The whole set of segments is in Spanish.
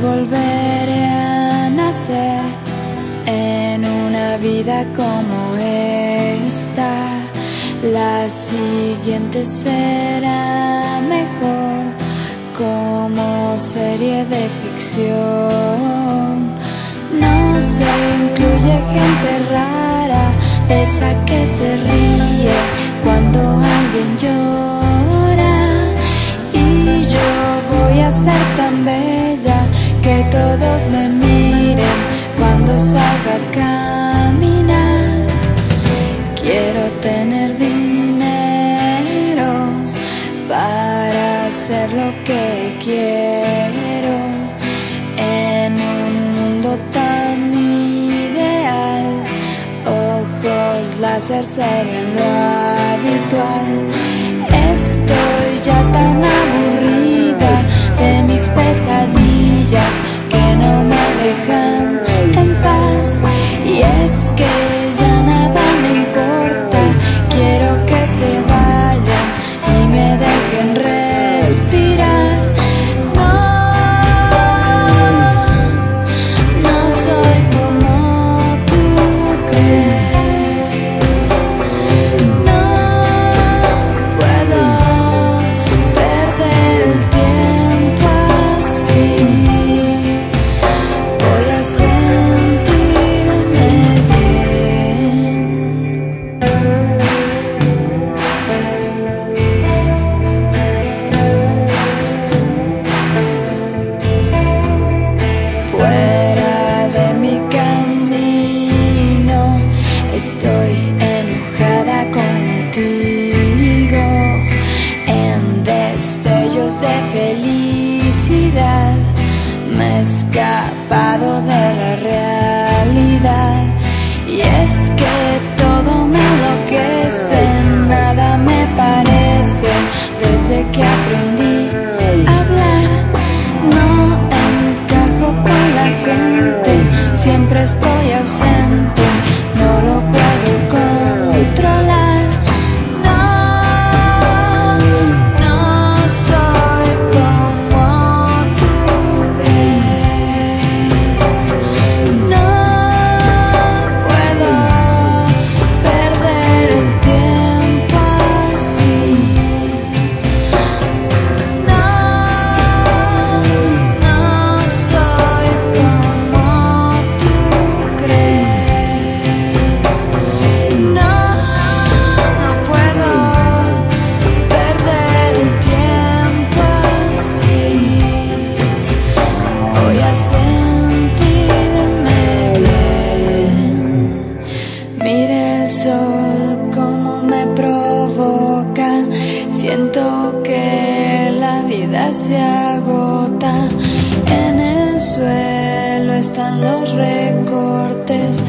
volveré a nacer en una vida como esta. La siguiente será mejor como serie de ficción. No se incluye gente rara, esa que se ríe cuando alguien llora. Y yo voy a ser tan bella que todos me miren cuando salga a caminar. Quiero tener dinero para hacer lo que quiero en un mundo tan ideal. Ojos láser serían lo habitual. Estoy ya tan aburrida de pesadillas que no me dejan en paz. Y es que ya nada me importa, quiero que se vayan estoy enojada contigo. En destellos de felicidad, me he escapado de la realidad. Y es que todo me enloquece, nada me parece desde que aprendí a hablar. No encajo con la gente, siempre estoy Siento que la vida se agota. En el suelo están los recortes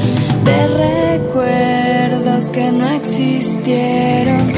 de recuerdos que no existieron.